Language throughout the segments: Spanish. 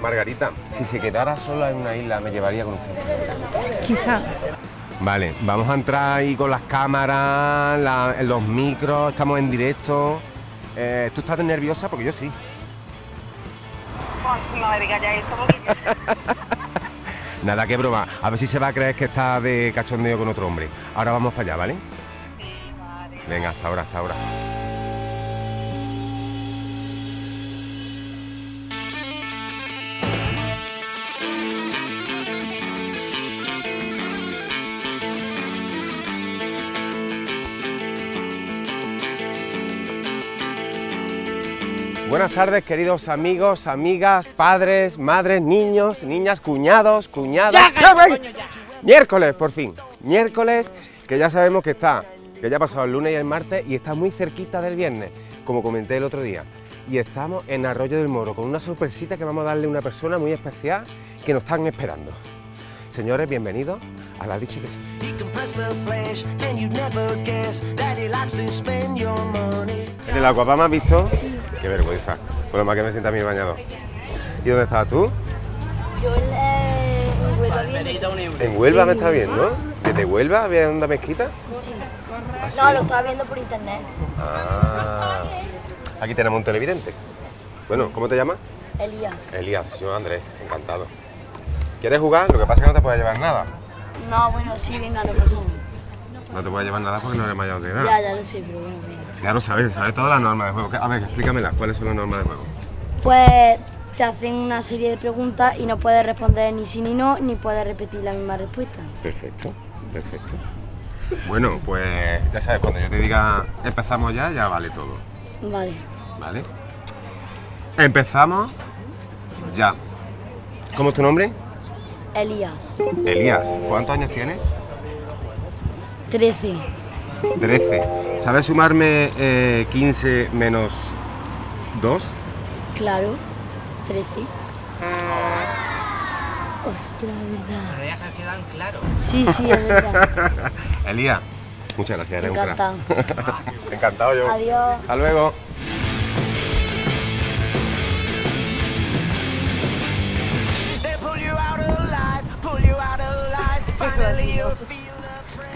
Margarita, si se quedara sola en una isla, ¿me llevaría con usted? Quizá. Vale, vamos a entrar ahí con las cámaras, la- los micros, estamos en directo. Eh, ¿Tú estás nerviosa? Porque yo sí. Eso Nada, que broma. A ver si se va a creer que está de cachondeo con otro hombre. Ahora vamos para allá, ¿vale? Venga, hasta ahora, hasta ahora. Buenas tardes, queridos amigos, amigas, padres, madres, niños, niñas, cuñados, cuñadas. ¡Ya! Miércoles, por fin. Miércoles, que ya sabemos que está, que ya ha pasado el lunes y el martes y está muy cerquita del viernes, como comenté el otro día. Y estamos en Arroyo del Moro con una sorpresita que vamos a darle a una persona muy especial que nos están esperando. Señores, bienvenidos a la dicho que sí. En el Aquapam has visto. Qué vergüenza. Por lo más que me sienta a mí el bañador. ¿Y dónde estabas tú? Yo le Huelva viendo. En Huelva me estás viendo. ¿Desde Huelva había una mezquita? Sí. No, lo estaba viendo por internet. Ah. Aquí tenemos un televidente. Bueno, ¿cómo te llamas? Elías. Elías, yo Andrés, encantado. ¿Quieres jugar? Lo que pasa es que no te puedes llevar nada. No, bueno, sí, venga, lo pasamos. No te puedes llevar nada porque no eres mayor de edad. Ya, ya lo sé, pero bueno, venga. Ya lo sabes, sabes todas las normas de juego. A ver, explícamelas, ¿cuáles son las normas de juego? Pues te hacen una serie de preguntas y no puedes responder ni sí ni no, ni puedes repetir la misma respuesta. Perfecto, perfecto. Bueno, pues ya sabes, cuando yo te diga empezamos ya, ya vale todo. Vale. ¿Vale? Empezamos ya. ¿Cómo es tu nombre? Elías. Elías. ¿Cuántos años tienes? 13. 13. ¿Sabes sumarme eh, 15 menos 2? Claro. 13. Ostras, verdad. Te dejas quedar claro. Sí, sí, es verdad. Elías, muchas gracias. Encantado. Encantado yo. Adiós. Hasta luego.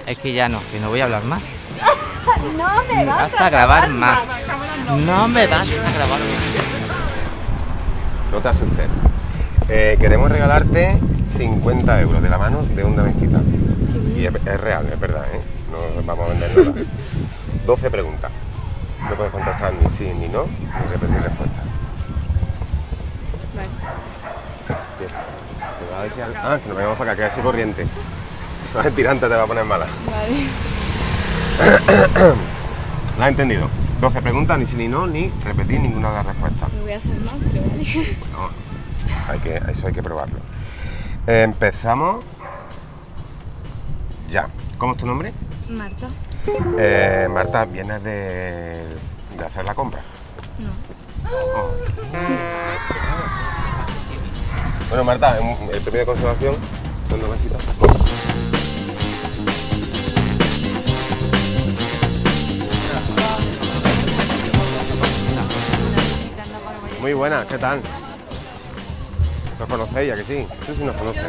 Es que ya no, que no voy a hablar más. No me Me vas a grabar más. No me vas a grabar más. No te asustes. Eh, queremos regalarte 50 euros de la mano de Onda Mezquita. Y es, es real, es verdad, ¿eh? No vamos a vender nada. 12 preguntas. No puedes contestar ni sí ni no, ni repetir respuestas. Bien. Te va a decir al- Ah, que nos vayamos para acá, que así corriente. El tirante te va a poner mala. ¿La has entendido? 12 preguntas, ni sí ni no, ni repetir ninguna de las respuestas. Me voy a hacer más, pero vale. Bueno, hay que, eso hay que probarlo. Empezamos ya. ¿Cómo es tu nombre? Marta. Eh, Marta, ¿vienes de, de hacer la compra? No. Oh. Bueno, Marta, el premio de consolación son dos besitos. Muy buenas, ¿qué tal? ¿Nos conocéis ya que sí? Tú sí nos conoces.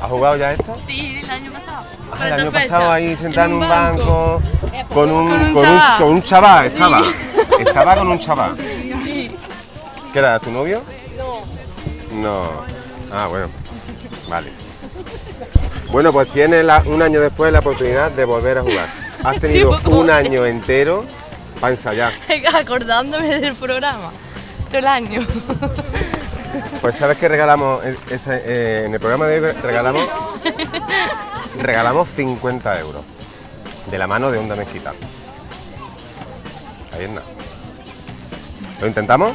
¿Has jugado ya esto? Sí, el año pasado. Ah, el año pasado ahí sentado en un banco, con un, con un, chaval. con un chaval, estaba. Estaba con un chaval. Sí. ¿Qué era? ¿Tu novio? No. No. Ah, bueno. Vale. Bueno, pues tienes la- un año después la oportunidad de volver a jugar. Has tenido Sí, ¿cómo? un año entero para ensayar. Acordándome del programa. Todo el año. Pues sabes que regalamos, eh, ese, eh, en el programa de hoy regalamos, regalamos 50 euros de la mano de Onda Mezquita. Ahí es nada. ¿Lo intentamos?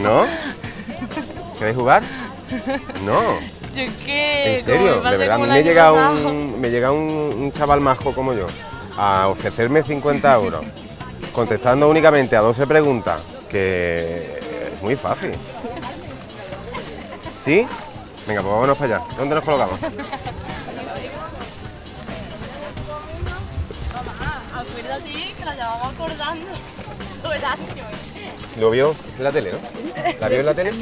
¿No? ¿Queréis jugar? No. Yo qué. En serio, de verdad, a mí me llega, un, me llega un, un chaval majo como yo a ofrecerme 50 euros contestando únicamente a 12 preguntas, que es muy fácil. ¿Sí? Venga, pues vámonos para allá. ¿Dónde nos colocamos? Acuérdate que la llevamos acordando. Lo vio en la tele, ¿no? ¿La vio en la tele?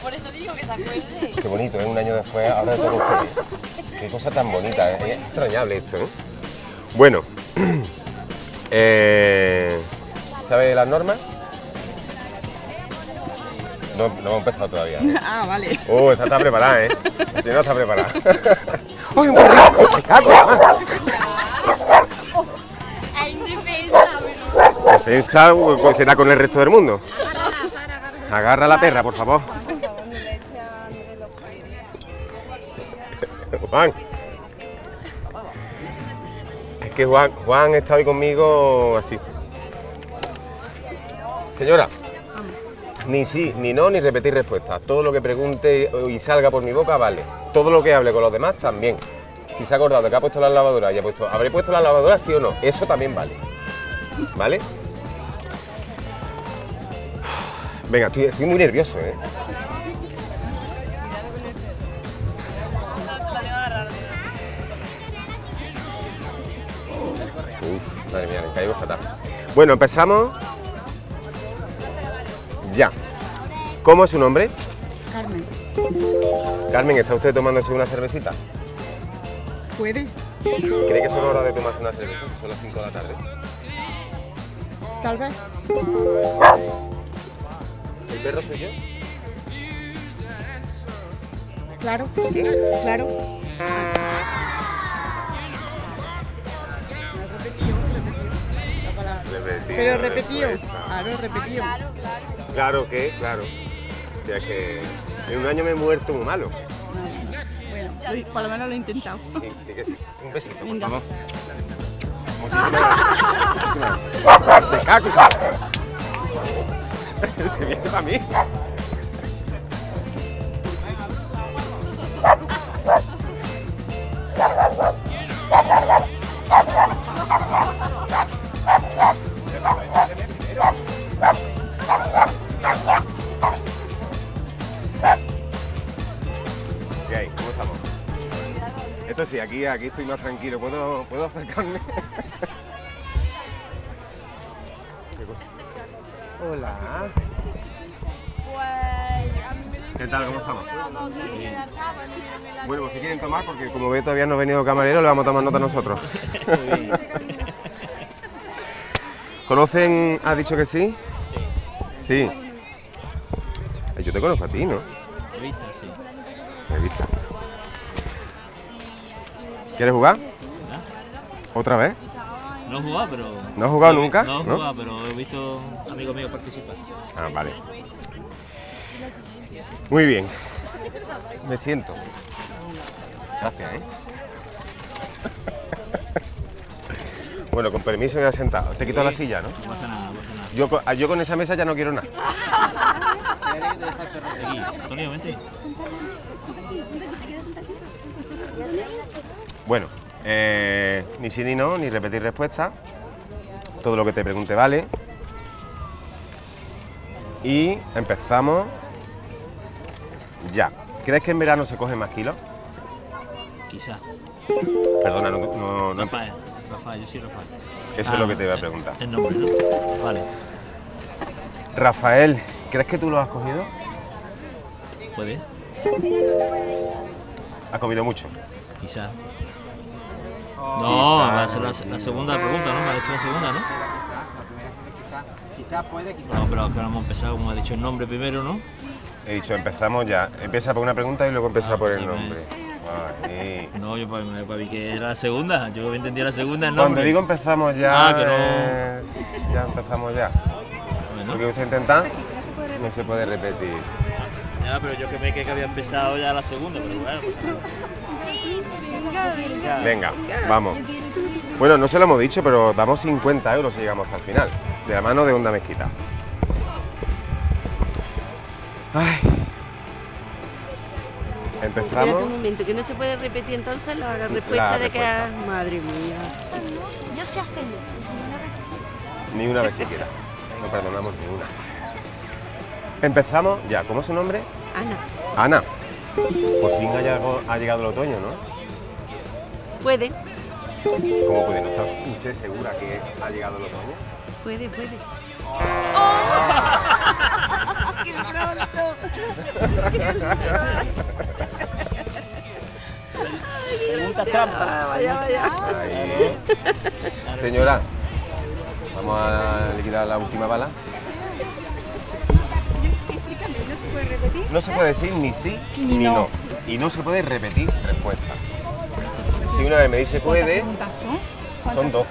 Por eso digo que se acuerde. Qué bonito, ¿eh? Un año después, ahora toca ustedes. Qué cosa tan bonita, ¿eh? Es extrañable esto, ¿eh? Bueno, eh, ¿sabe las normas? No, no hemos empezado todavía. ¿eh? Ah, vale. Oh, esta está preparada, ¿eh? Si no está preparada. ¡Uy, un pero. Defensa pues, será con el resto del mundo. Agarra a la perra, por favor. Juan. Que Juan, Juan está hoy conmigo así. Señora, ni sí, ni no, ni repetir respuestas. Todo lo que pregunte y salga por mi boca vale. Todo lo que hable con los demás también. Si se ha acordado de que ha puesto la lavadora y ha puesto, ¿habré puesto la lavadora sí o no? Eso también vale. ¿Vale? Venga, estoy, estoy muy nervioso, ¿eh? Uf, madre mía, caigo fatal. Bueno, empezamos. Ya. ¿Cómo es su nombre? Carmen, Carmen, ¿está usted tomándose una cervecita? ¿puede? ¿Cree que son hora de tomarse una cerveza? Son las 5 de la tarde. Tal vez. ¿El perro soy yo? Claro, claro. Repetido, Pero repetido. respuesta. Claro, repetido. Claro que, claro. O sea que en un año me he muerto muy malo. Bueno, lo- por lo menos lo he intentado. Sí, sí que sí. Un besito, por Venga. favor. Muchísimas gracias. Muchísimas gracias. Me cago. Se viene para mí. Aquí, aquí estoy más tranquilo. ¿Puedo, ¿puedo acercarme? ¿Qué cosa? Hola. ¿Qué tal? ¿Cómo estamos? Bueno, pues ¿qué quieren tomar? Porque como ve todavía no ha venido camarero, le vamos a tomar nota nosotros. ¿Conocen? ¿Ha dicho que sí? Sí. Sí. Yo te conozco a ti, ¿no? He visto, sí. He visto. ¿Quieres jugar? ¿Otra vez? No he jugado, pero. ¿No has jugado nunca? No he ¿No? jugado, pero he visto amigos míos participar. Ah, vale. Muy bien. Me siento. Gracias, ¿eh? Bueno, con permiso me voy a sentar. Te quito la silla, ¿no? No pasa nada, no pasa nada. Yo, co- yo con esa mesa ya no quiero nada. Aquí, Antonio, vente. Eh, ni sí ni no, ni repetir respuesta. Todo lo que te pregunte vale. Y empezamos ya. ¿Crees que en verano se cogen más kilos? Quizá. Perdona, no, no, no- Rafael. Rafael, yo soy Rafael. Eso Ah, es lo que te iba a preguntar. El nombre, ¿no? Vale. Rafael, ¿crees que tú lo has cogido? Puede. Has comido mucho. Quizá. No, va a ser la, la segunda pregunta, ¿no? Me ha dicho la segunda, ¿no? Quizás puede, quizás No, pero es que no hemos empezado, como ha dicho el nombre primero, ¿no? He dicho, empezamos ya. Empieza por una pregunta y luego empieza Ah, por el nombre. Ay. No, yo para, para mí que era la segunda. Yo entendía la segunda, el Cuando nombre. digo empezamos ya, Ah, que no. es- ya empezamos ya. Bueno, Porque usted intenta, no se puede repetir. ya, pero yo que me que había empezado ya la segunda, pero bueno. pues. Venga, vamos. Bueno, no se lo hemos dicho, pero damos 50 euros si llegamos hasta el final. De la mano de Onda Mezquita. Ay. Espérate Empezamos. un momento, que no se puede repetir entonces la respuesta La de que... respuesta. Madre mía. Yo sé hacerlo. Ni una vez siquiera. No perdonamos ni una. Empezamos ya. ¿Cómo es su nombre? Ana, Ana. Por fin ha llegado, ha llegado el otoño, ¿no? puede. ¿Cómo puede no estar usted segura que ha llegado el otoño? Puede, puede. ¡Qué pronto! Pregunta trampa. Vaya, vaya. Ahí. Señora, vamos a liquidar la última bala. Puede repetir? No se puede decir ni sí Ni ni, no. no. Y no se puede repetir respuesta. Si una vez me dice puede, son? son 12.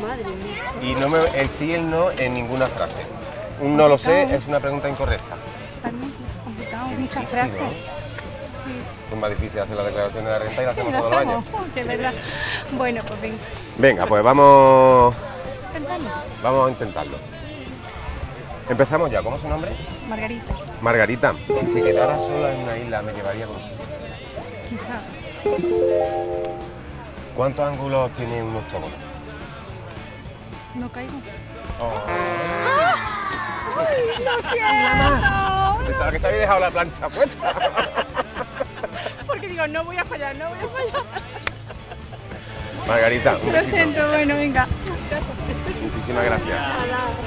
Madre mía. Y no me, el sí y el no en ninguna frase. Un no lo sé es una pregunta incorrecta. También es complicado, Qué muchas difícil, frases. ¿no? Sí. Es más difícil hacer la declaración de la renta y la hacemos ¿Lo todos los años. hacemos? De verdad. Bueno, pues venga. Venga, pues vamos, vamos a intentarlo. Empezamos ya. ¿Cómo es su nombre? Margarita, Margarita. Si se quedara sola en una isla, me llevaría consigo. quizá. ¿Cuántos ángulos tiene un octógono? No caigo. Pensaba que se había dejado la plancha puesta. Porque digo, no voy a fallar, no voy a fallar. Margarita, un Lo besito. siento, bueno, venga. Muchísimas gracias.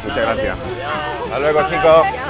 Muchas gracias. Hasta luego, chicos.